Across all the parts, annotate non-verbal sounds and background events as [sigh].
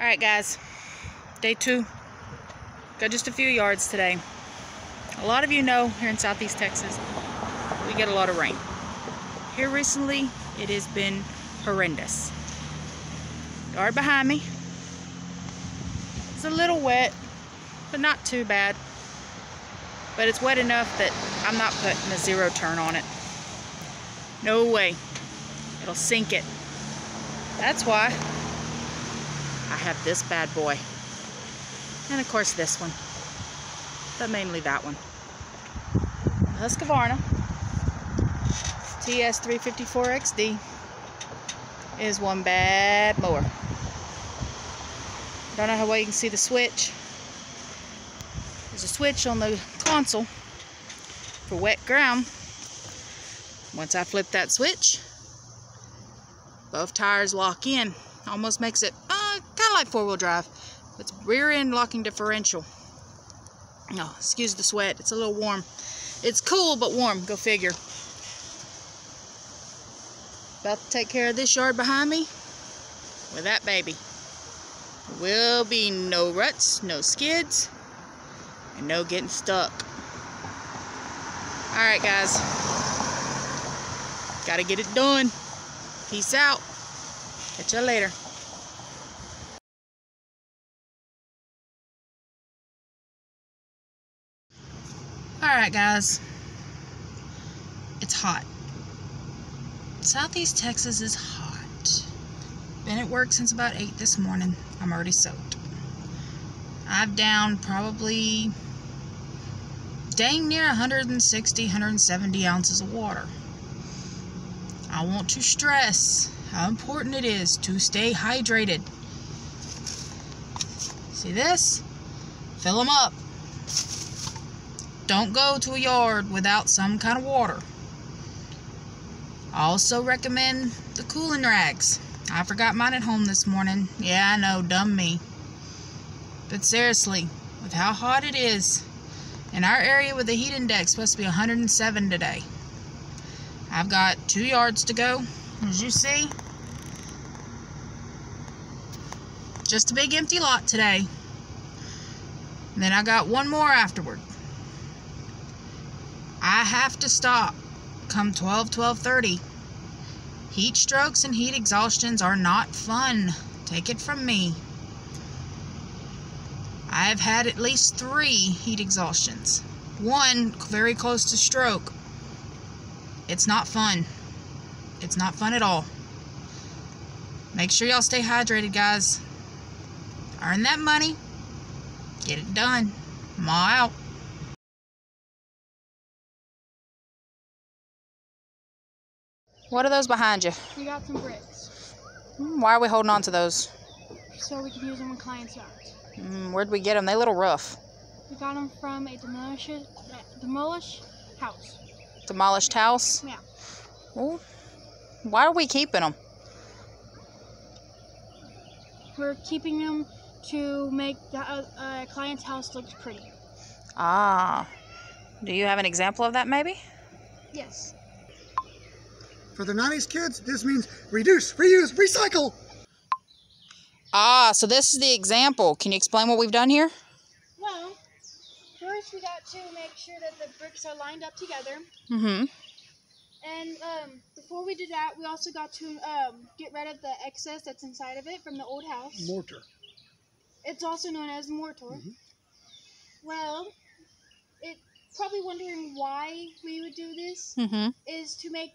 All right, guys. Day two. Got just a few yards today. A lot of you know here in southeast Texas, we get a lot of rain. Here recently, it has been horrendous. Yard behind me. It's a little wet, but not too bad. But it's wet enough that I'm not putting a zero turn on it. No way. It'll sink it. That's why have this bad boy. And of course this one. But mainly that one. Husqvarna TS354XD is one bad mower. Don't know how well you can see the switch. There's a switch on the console for wet ground. Once I flip that switch, both tires lock in. Almost makes it four-wheel drive. It's rear end locking differential. Oh, excuse the sweat. It's a little warm. It's cool, but warm. Go figure. About to take care of this yard behind me with that baby. Will be no ruts, no skids, and no getting stuck. Alright, guys. Gotta get it done. Peace out. Catch you later. Alright guys, it's hot. Southeast Texas is hot. Been at work since about 8 this morning. I'm already soaked. I've downed probably dang near 160, 170 ounces of water. I want to stress how important it is to stay hydrated. See this? Fill them up. Don't go to a yard without some kind of water. Also recommend the cooling rags. I forgot mine at home this morning. Yeah, I know, dumb me. But seriously, with how hot it is, in our area with the heat index supposed to be 107 today. I've got two yards to go, as you see. Just a big empty lot today. And then I got one more afterward. I have to stop come 12, 12.30. Heat strokes and heat exhaustions are not fun. Take it from me. I've had at least three heat exhaustions. One very close to stroke. It's not fun. It's not fun at all. Make sure y'all stay hydrated, guys. Earn that money. Get it done. Ma out. What are those behind you? We got some bricks, Hmm, Why are we holding on to those? so we can use them when clients aren't. Mm, where'd we get them? They a little rough. We got them from a demolish, demolish house. Demolished house? Yeah. Well, why are we keeping them? We're keeping them to make the uh, uh, client's house look pretty. Ah. Do you have an example of that maybe? Yes. For the 90s kids, this means reduce, reuse, recycle. Ah, so this is the example. Can you explain what we've done here? Well, first we got to make sure that the bricks are lined up together. Mm-hmm. And um, before we did that, we also got to um, get rid of the excess that's inside of it from the old house. Mortar. It's also known as mortar. Mhm. Well, it probably wondering why we would do this Mm-hmm. is to make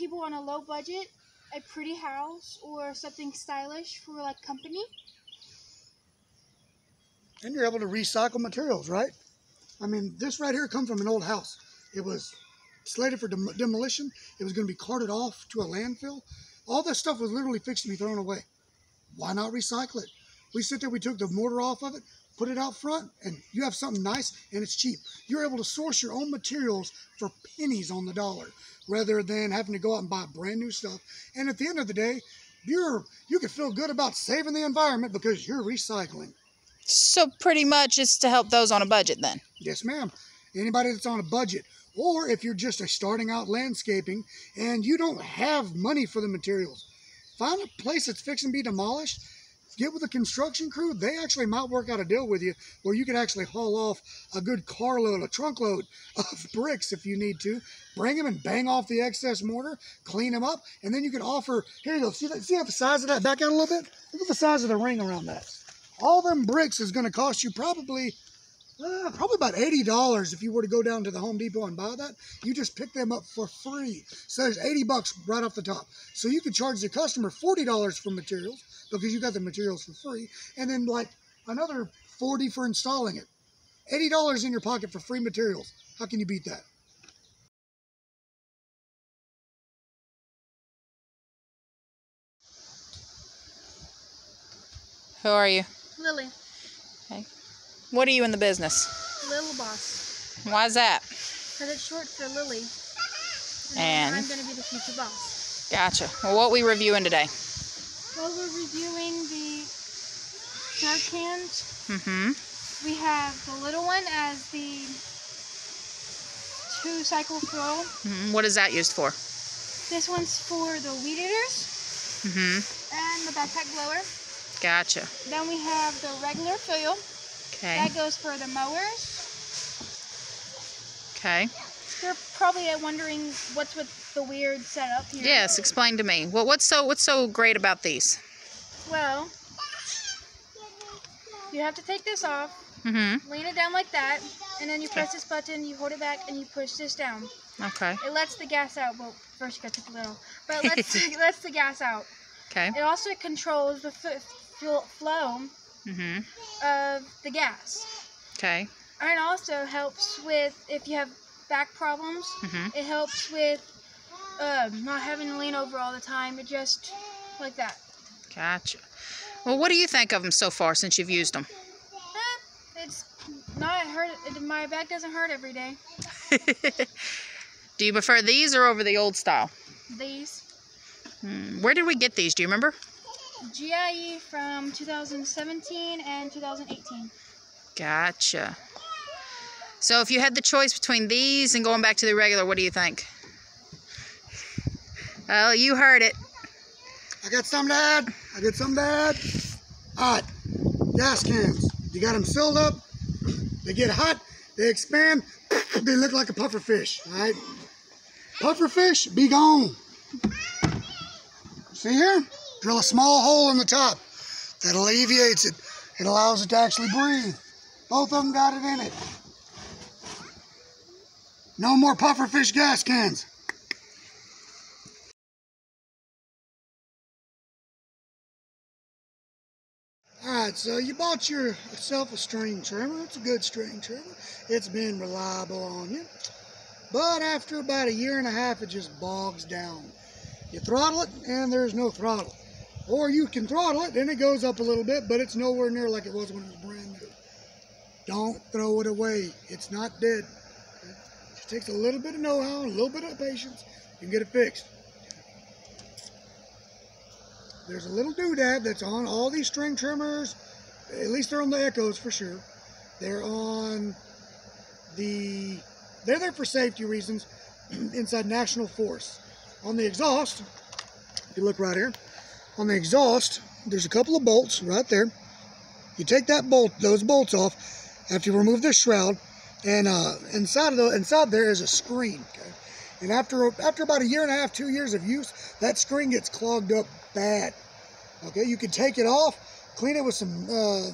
people on a low budget a pretty house or something stylish for like company. And you're able to recycle materials, right? I mean, this right here come from an old house. It was slated for dem- demolition. It was going to be carted off to a landfill. All that stuff was literally fixed to be thrown away. Why not recycle it? We sit there, we took the mortar off of it, put it out front, and you have something nice and it's cheap. You're able to source your own materials for pennies on the dollar rather than having to go out and buy brand new stuff. And at the end of the day, you're you can feel good about saving the environment because you're recycling. So pretty much it's to help those on a budget then. Yes, ma'am. Anybody that's on a budget, or if you're just a starting out landscaping and you don't have money for the materials, find a place that's fixing to be demolished. Get with a construction crew. They actually might work out a deal with you where you can actually haul off a good carload, a trunk load [laughs] of bricks if you need to. Bring them and bang off the excess mortar, clean them up, and then you can offer. Here you go. See that? See how the size of that? Back out a little bit. Look at the size of the ring around that. All them bricks is going to cost you probably uh, probably about eighty dollars if you were to go down to the Home Depot and buy that. You just pick them up for free. So there's eighty bucks right off the top. So you could charge the customer forty dollars for materials because you got the materials for free, and then like another forty for installing it. Eighty dollars in your pocket for free materials. How can you beat that? Who are you? Lily, What are you in the business? Little Boss. Why is that? Because it's short for Lily. And? I'm going to be the future boss. Gotcha. Well, what we reviewing today? Well, we're reviewing the jerk cans. Mm-hmm. We have the little one as the two cycle throw. hmm What is that used for? This one's for the weed eaters Mm-hmm. and the backpack blower. Gotcha. Then we have the regular fill. Okay. That goes for the mowers. Okay. You're probably wondering what's with the weird setup here. Yes. Explain to me. Well, what's so what's so great about these? Well, you have to take this off, Mm-hmm. lean it down like that, and then you press this button, you hold it back, and you push this down. Okay. It lets the gas out. Well, first you gotta take the lid off, but it lets, [laughs] it lets the gas out. Okay. It also controls the f- flow Mm-hmm. of the gas. Okay. And it also helps with if you have back problems. Mm-hmm. It helps with um, not having to lean over all the time. It just like that. Gotcha. Well, what do you think of them so far since you've used them? Eh, it's not hurt. My back doesn't hurt every day. [laughs] do you prefer these or over the old style? These Hmm. Where did we get these? Do you remember? GIE from 2017 and 2018. Gotcha. So if you had the choice between these and going back to the regular, what do you think? Well, you heard it. I got something to add. I got something to add. Hot gas cans. You got them filled up. They get hot. They expand. [coughs] They look like a puffer fish. All right. Puffer fish, be gone. See here? Drill a small hole in the top. That alleviates it. It allows it to actually breathe. Both of them got it in it. No more puffer fish gas cans. Alright, so you bought yourself a string trimmer. It's a good string trimmer. It's been reliable on you. But after about a year and a half, it just bogs down. You throttle it, and there's no throttle. Or you can throttle it, and it goes up a little bit, but it's nowhere near like it was when it was brand new. Don't throw it away. It's not dead. It takes a little bit of know-how, a little bit of patience. You can get it fixed. There's a little doodad that's on all these string trimmers. At least they're on the Echoes for sure. They're on the. They're there for safety reasons [clears throat] inside National Forest. On the exhaust, if you look right here, on the exhaust, there's a couple of bolts right there. You take that bolt, those bolts off after you remove the shroud, and uh, inside of the inside there is a screen. Okay? And after after about a year and a half, two years of use, that screen gets clogged up bad. Okay, you can take it off, clean it with some uh,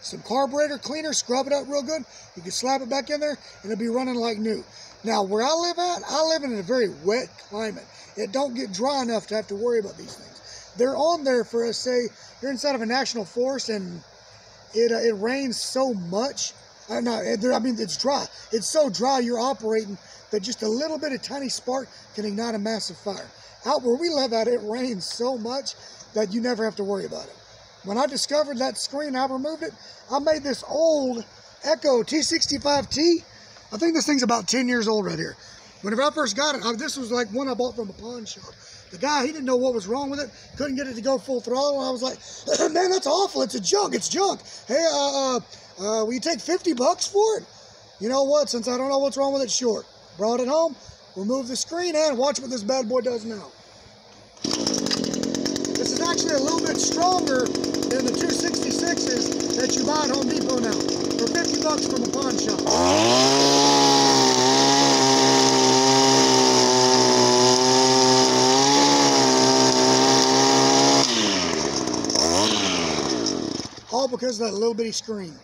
some carburetor cleaner, scrub it up real good. You can slap it back in there, and it'll be running like new. Now, where I live at, I live in a very wet climate. It don't get dry enough to have to worry about these things. They're on there for us. Say you're inside of a national forest and it uh, it rains so much. No, it, I mean it's dry. It's so dry you're operating that just a little bit of tiny spark can ignite a massive fire. Out where we live at, it rains so much that you never have to worry about it. When I discovered that screen, I removed it. I made this old Echo T65T. I think this thing's about 10 years old right here. Whenever I first got it, I, this was like one I bought from a pawn shop. The guy, he didn't know what was wrong with it. Couldn't get it to go full throttle. I was like, [clears throat] man, that's awful. It's a junk. It's junk. Hey, uh, uh, uh, will you take 50 bucks for it? You know what? Since I don't know what's wrong with it, short. Brought it home, removed the screen, and watch what this bad boy does now. This is actually a little bit stronger than the 266s that you buy at Home Depot now for 50 bucks from a pawn shop. All because of that little bitty screen.